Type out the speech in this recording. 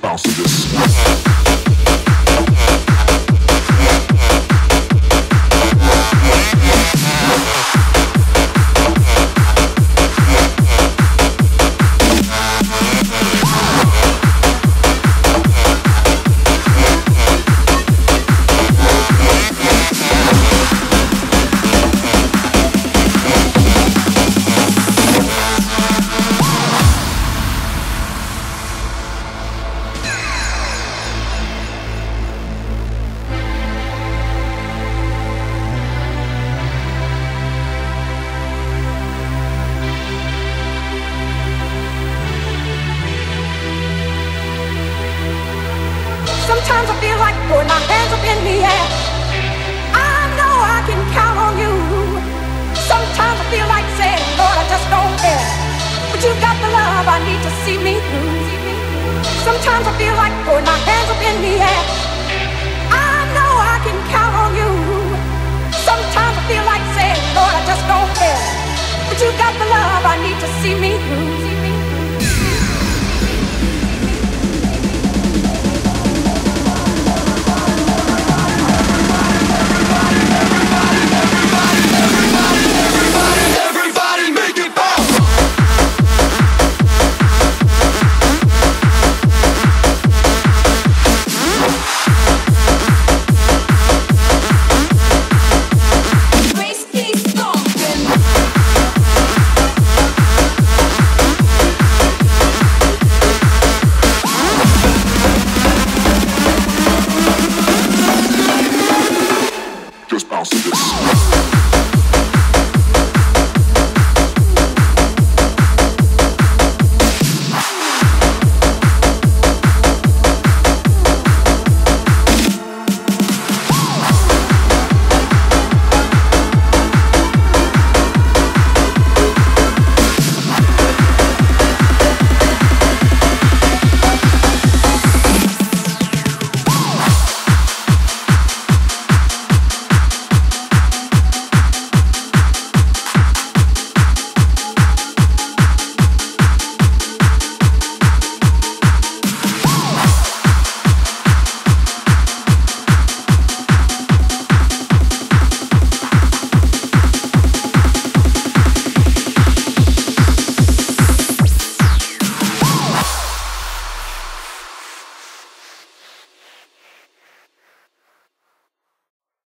bounce to this. Like throwing my hands up in the air. I know I can count on you. Sometimes I feel like saying, Lord, I just don't care. But you got the love I need to see me through. Sometimes I feel like throwing my hands up in the air.